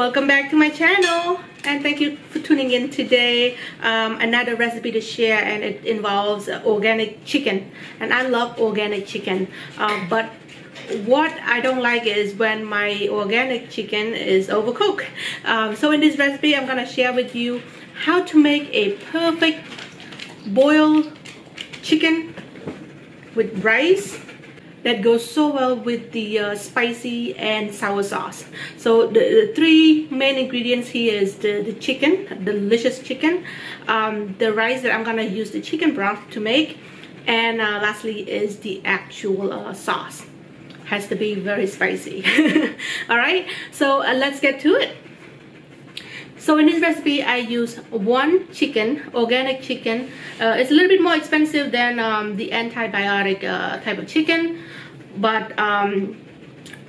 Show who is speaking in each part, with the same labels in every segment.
Speaker 1: welcome back to my channel and thank you for tuning in today. Um, another recipe to share and it involves organic chicken and I love organic chicken. Uh, but what I don't like is when my organic chicken is overcooked. Um, so in this recipe I'm gonna share with you how to make a perfect boiled chicken with rice that goes so well with the uh, spicy and sour sauce. So the, the, three main ingredients here is the, the chicken delicious chicken um, the rice that I'm gonna use the chicken broth to make and uh, lastly is the actual uh, sauce has to be very spicy all right so uh, let's get to it so in this recipe, I use one chicken, organic chicken. Uh, it's a little bit more expensive than um, the antibiotic uh, type of chicken, but um,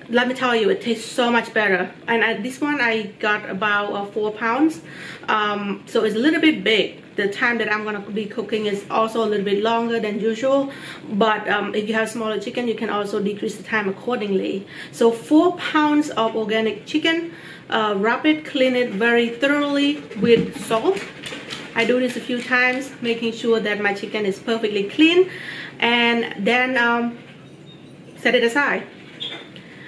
Speaker 1: let me tell you, it tastes so much better. And I, this one I got about uh, four pounds, um, so it's a little bit big. The time that I'm gonna be cooking is also a little bit longer than usual, but um, if you have smaller chicken, you can also decrease the time accordingly. So four pounds of organic chicken uh, wrap it, clean it very thoroughly with salt. I do this a few times, making sure that my chicken is perfectly clean. And then um, set it aside.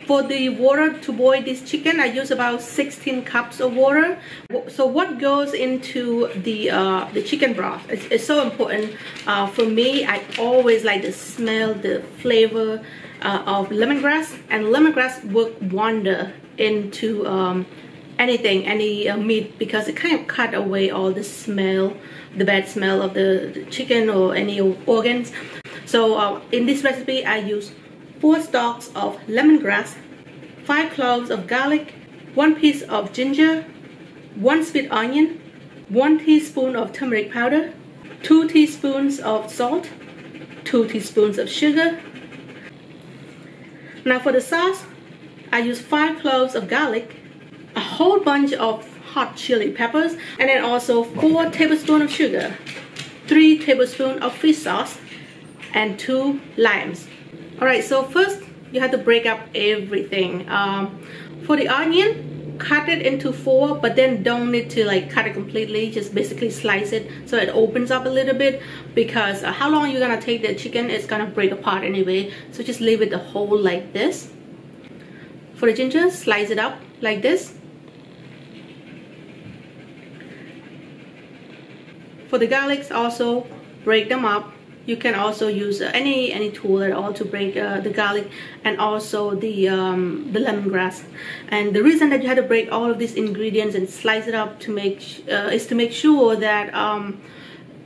Speaker 1: For the water to boil this chicken, I use about 16 cups of water. So what goes into the uh, the chicken broth is so important. Uh, for me, I always like the smell the flavor uh, of lemongrass. And lemongrass work wonder into um, anything, any uh, meat because it kind of cut away all the smell, the bad smell of the, the chicken or any organs. So uh, in this recipe, I use four stalks of lemongrass, five cloves of garlic, one piece of ginger, one sweet onion, one teaspoon of turmeric powder, two teaspoons of salt, two teaspoons of sugar. Now for the sauce, I use 5 cloves of garlic, a whole bunch of hot chili peppers, and then also 4 tablespoons of sugar, 3 tablespoons of fish sauce, and 2 limes. Alright, so first you have to break up everything. Um, for the onion, cut it into four, but then don't need to like cut it completely. Just basically slice it so it opens up a little bit because uh, how long you're gonna take the chicken it's gonna break apart anyway. So just leave it the whole like this. For the ginger, slice it up like this. For the garlics also, break them up. You can also use uh, any any tool at all to break uh, the garlic and also the um, the lemongrass. And the reason that you had to break all of these ingredients and slice it up to make uh, is to make sure that um,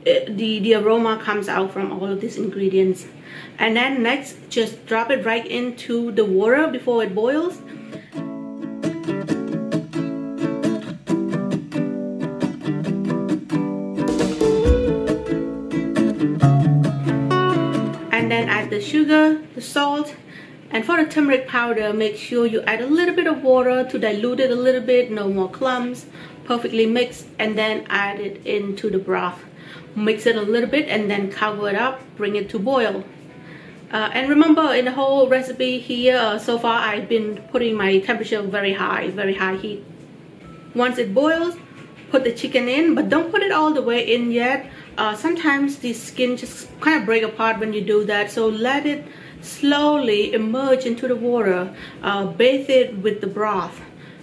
Speaker 1: the the aroma comes out from all of these ingredients and then next just drop it right into the water before it boils sugar the salt and for the turmeric powder make sure you add a little bit of water to dilute it a little bit no more clumps perfectly mixed and then add it into the broth. Mix it a little bit and then cover it up bring it to boil. Uh, and remember in the whole recipe here uh, so far I've been putting my temperature very high very high heat. Once it boils put the chicken in but don't put it all the way in yet uh, sometimes the skin just kind of break apart when you do that so let it slowly emerge into the water uh, bathe it with the broth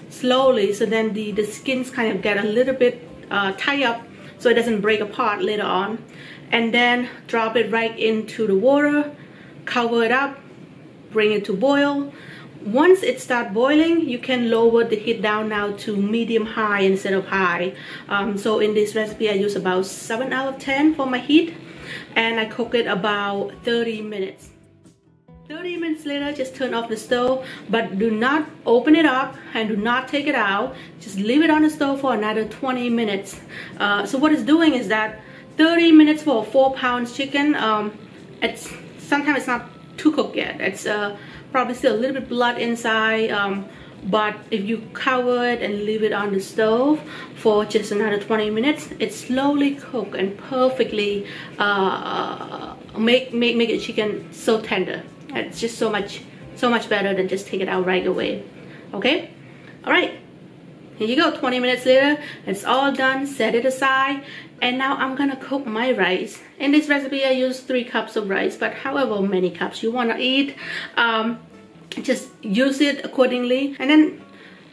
Speaker 1: slowly so then the the skins kind of get a little bit uh, tie up so it doesn't break apart later on. And then drop it right into the water cover it up bring it to boil once it starts boiling you can lower the heat down now to medium high instead of high. Um, so in this recipe I use about 7 out of 10 for my heat and I cook it about 30 minutes. 30 minutes later just turn off the stove but do not open it up and do not take it out. Just leave it on the stove for another 20 minutes. Uh, so what it's doing is that 30 minutes for a four pounds chicken um, it's sometimes it's not too cooked yet. It's uh, probably still a little bit blood inside um, but if you cover it and leave it on the stove for just another 20 minutes it slowly cook and perfectly uh, make make make the chicken so tender. It's just so much so much better than just take it out right away. Okay? All right here you go 20 minutes later. It's all done set it aside. And now i'm gonna cook my rice. In this recipe i use three cups of rice but however many cups you want to eat um, just use it accordingly. And then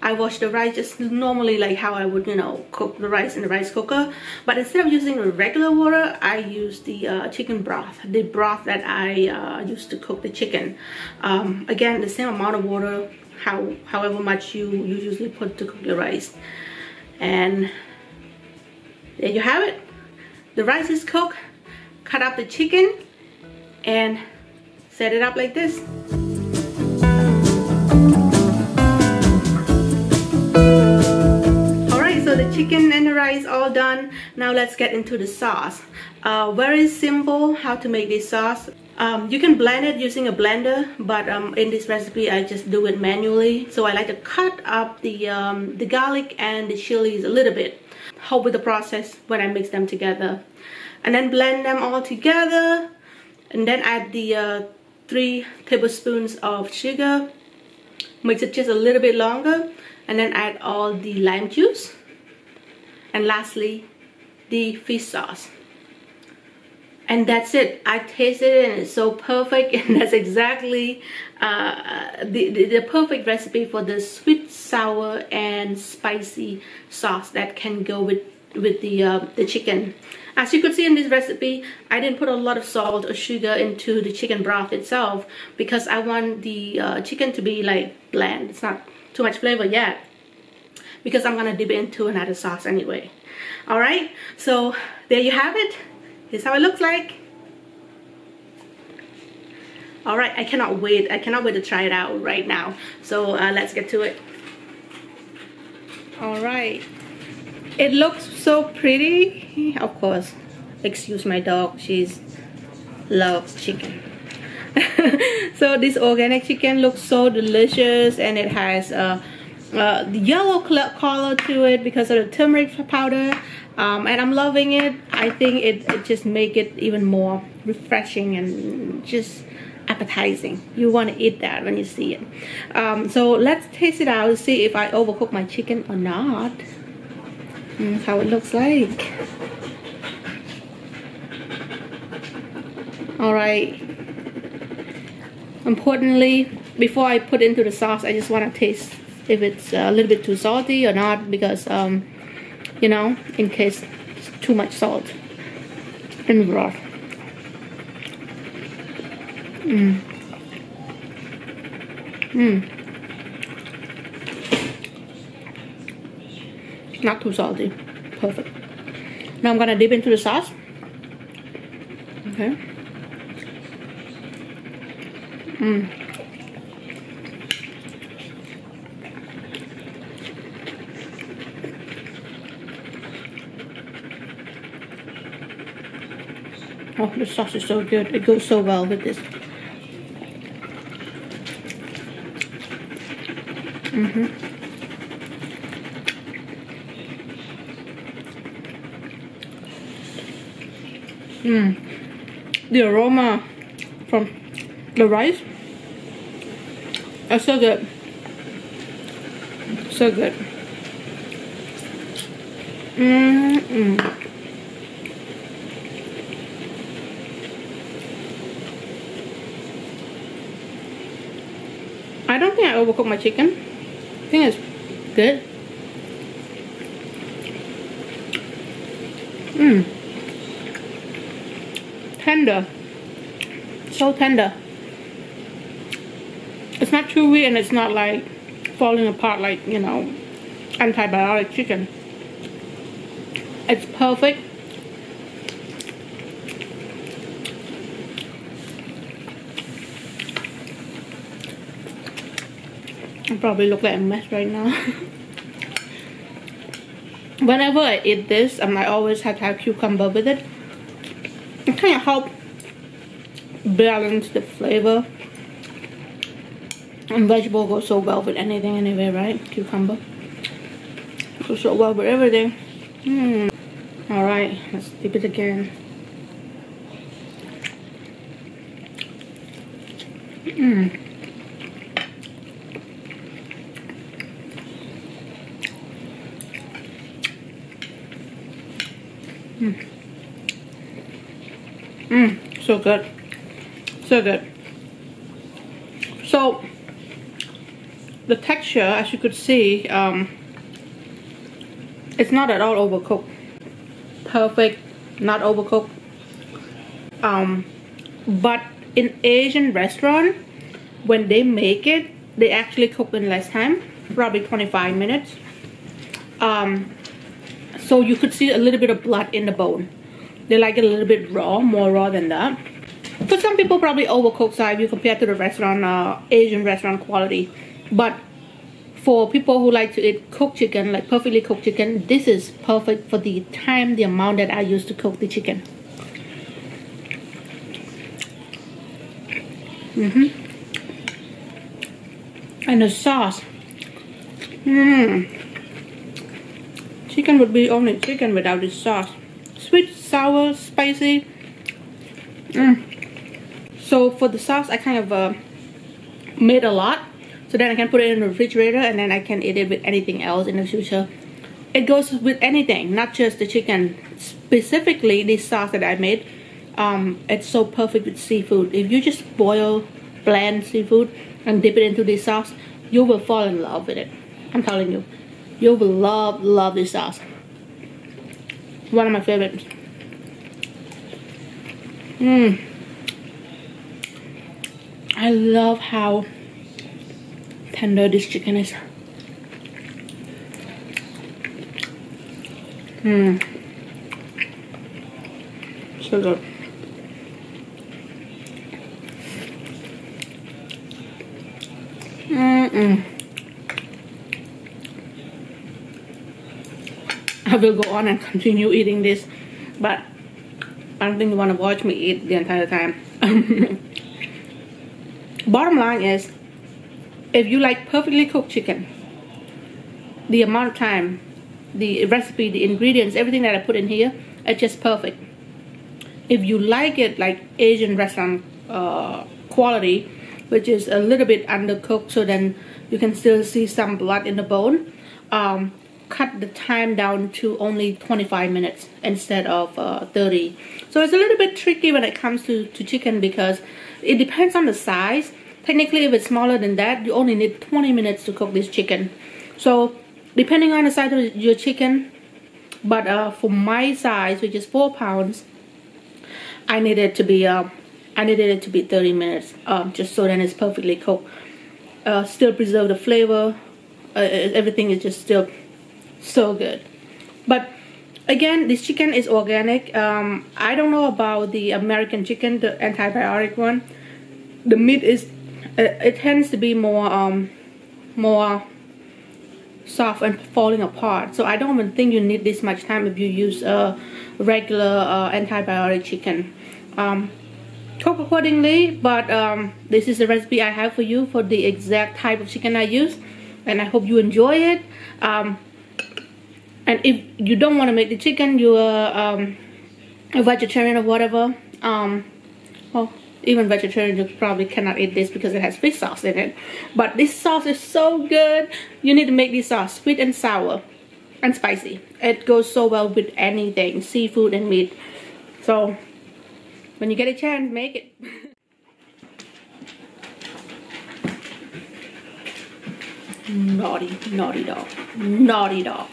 Speaker 1: I wash the rice just normally like how I would, you know, cook the rice in the rice cooker. But instead of using regular water, I use the uh, chicken broth, the broth that I uh, used to cook the chicken. Um, again, the same amount of water, how however much you, you usually put to cook your rice. And there you have it. The rice is cooked. Cut up the chicken and set it up like this. Chicken and the rice all done. Now let's get into the sauce. Uh, very simple how to make this sauce. Um, you can blend it using a blender but um, in this recipe I just do it manually. So I like to cut up the um, the garlic and the chilies a little bit. Help with the process when I mix them together. And then blend them all together. And then add the uh, three tablespoons of sugar. Mix it just a little bit longer. And then add all the lime juice and lastly the fish sauce. And that's it. I tasted it and it's so perfect. And that's exactly uh, the, the, the perfect recipe for the sweet sour and spicy sauce that can go with with the uh, the chicken. As you could see in this recipe i didn't put a lot of salt or sugar into the chicken broth itself because i want the uh, chicken to be like bland. It's not too much flavor yet because I'm gonna dip it into another sauce anyway. All right so there you have it. Here's how it looks like. All right I cannot wait. I cannot wait to try it out right now. So uh, let's get to it. All right. It looks so pretty. Of course. Excuse my dog. She's loves chicken. So this organic chicken looks so delicious and it has a uh, uh, yellow color to it because of the turmeric powder. Um, and I'm loving it. I think it, it just make it even more refreshing and just appetizing. You want to eat that when you see it. Um, so let's taste it out and see if I overcook my chicken or not. Mm, how it looks like. All right. Importantly before I put into the sauce I just want to taste if it's a little bit too salty or not because um, you know in case too much salt in the broth mm. Mm. not too salty perfect now I'm gonna dip into the sauce okay mm. Oh, the sauce is so good. It goes so well with this. Mm-hmm. Mmm. The aroma from the rice is so good. So good. Mmm. -mm. I overcooked my chicken. I think it's good. Mmm. Tender. So tender. It's not chewy and it's not like falling apart like, you know, antibiotic chicken. It's perfect probably look like a mess right now. Whenever I eat this, um, I always have to have cucumber with it. It kind of help balance the flavor And vegetable goes so well with anything anyway, right? Cucumber. Goes so well with everything. Mm. Alright, let's dip it again. Mmm. Mmm. Mmm, so good. So good. So, the texture, as you could see, um, it's not at all overcooked. Perfect, not overcooked. Um, but in Asian restaurant, when they make it, they actually cook in less time, probably 25 minutes. Um, so you could see a little bit of blood in the bone. They like it a little bit raw, more raw than that. For some people probably overcooked side you compare to the restaurant, uh, Asian restaurant quality. But for people who like to eat cooked chicken, like perfectly cooked chicken, this is perfect for the time, the amount that I use to cook the chicken. Mm-hmm. And the sauce. Mmm. Chicken would be only chicken without this sauce. Sweet, sour, spicy. Mm. So for the sauce, I kind of uh, made a lot. So then I can put it in the refrigerator and then I can eat it with anything else in the future. It goes with anything, not just the chicken. Specifically, this sauce that I made, um, it's so perfect with seafood. If you just boil bland seafood and dip it into this sauce, you will fall in love with it. I'm telling you. You will love, love this sauce. One of my favorites. Mmm. I love how tender this chicken is. Mmm. So good. Mm-mm. I will go on and continue eating this, but I don't think you want to watch me eat the entire time. bottom line is if you like perfectly cooked chicken the amount of time the recipe the ingredients everything that i put in here it's just perfect if you like it like asian restaurant uh, quality which is a little bit undercooked so then you can still see some blood in the bone um, cut the time down to only 25 minutes instead of uh, 30 so it's a little bit tricky when it comes to, to chicken because it depends on the size. Technically if it's smaller than that you only need 20 minutes to cook this chicken. So depending on the size of your chicken but uh, for my size which is four pounds I needed to be uh, I needed it to be 30 minutes um, just so that it's perfectly cooked. Uh, still preserve the flavor. Uh, everything is just still so good. But again this chicken is organic. Um, I don't know about the American chicken the antibiotic one. The meat is it, it tends to be more um more soft and falling apart. So I don't even think you need this much time if you use a regular uh, antibiotic chicken. Um, cook accordingly but um, this is the recipe I have for you for the exact type of chicken I use and I hope you enjoy it. Um, and if you don't want to make the chicken you're um, a vegetarian or whatever um, well even vegetarians probably cannot eat this because it has fish sauce in it. But this sauce is so good you need to make this sauce sweet and sour and spicy. It goes so well with anything seafood and meat. So when you get a chance make it. Naughty naughty dog naughty dog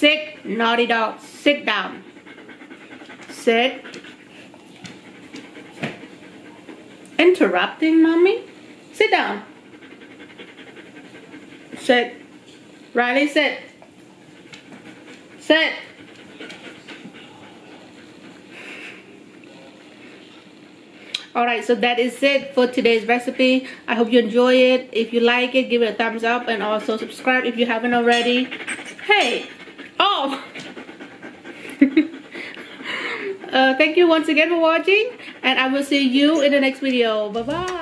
Speaker 1: sit naughty dog sit down sit interrupting, mommy? Sit down. Sit. Riley, sit. Sit. Alright, so that is it for today's recipe. I hope you enjoy it. If you like it, give it a thumbs up and also subscribe if you haven't already. Hey! Oh! Uh, thank you once again for watching and I will see you in the next video. Bye bye.